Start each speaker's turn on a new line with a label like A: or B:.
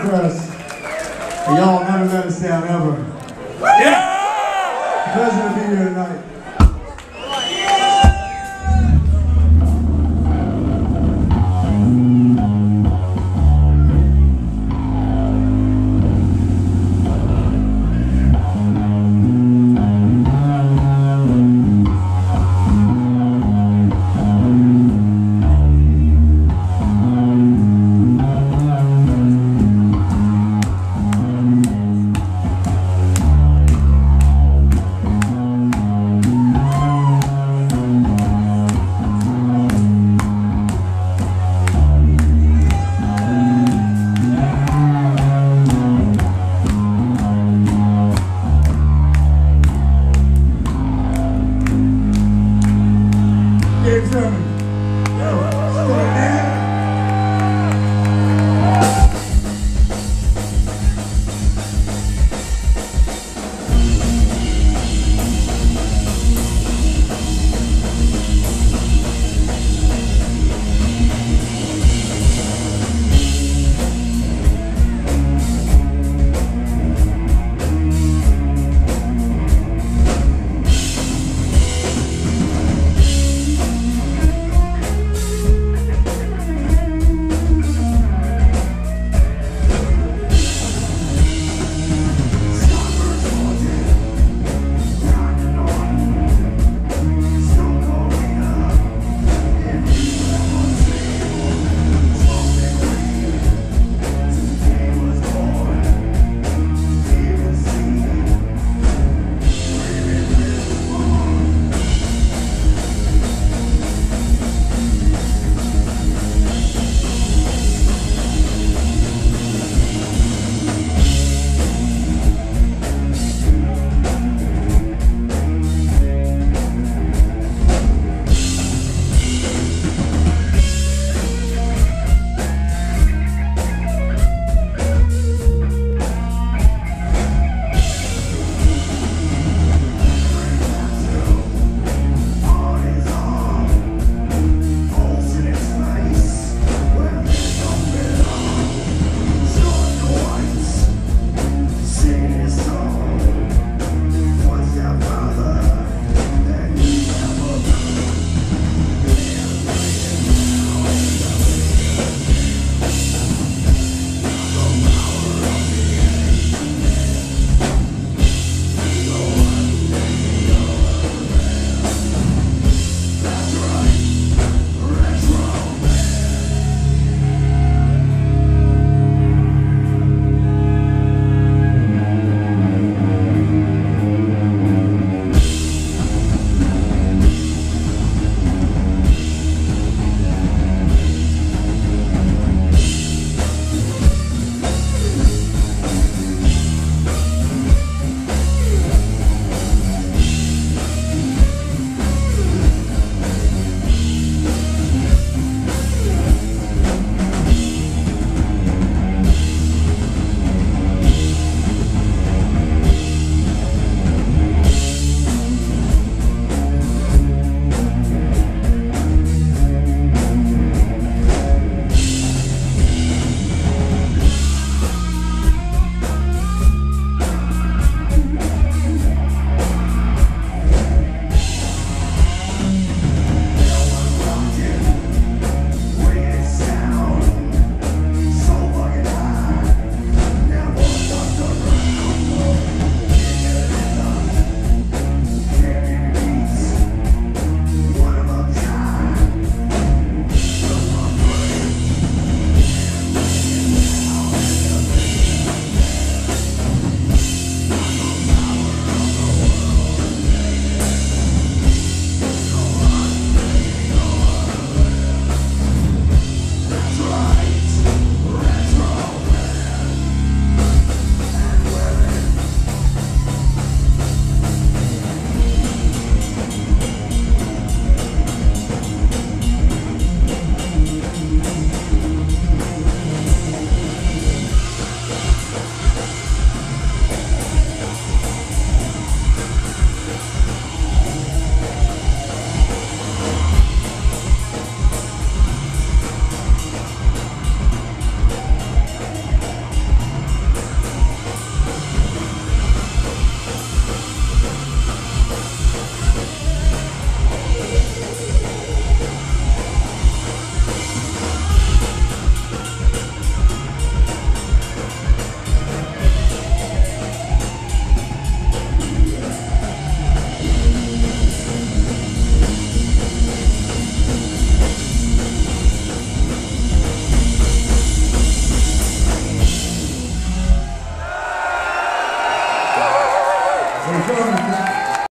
A: Crust. And y'all never let us down ever.
B: Yeah!
A: Pleasure to be here tonight. Sunday sermon.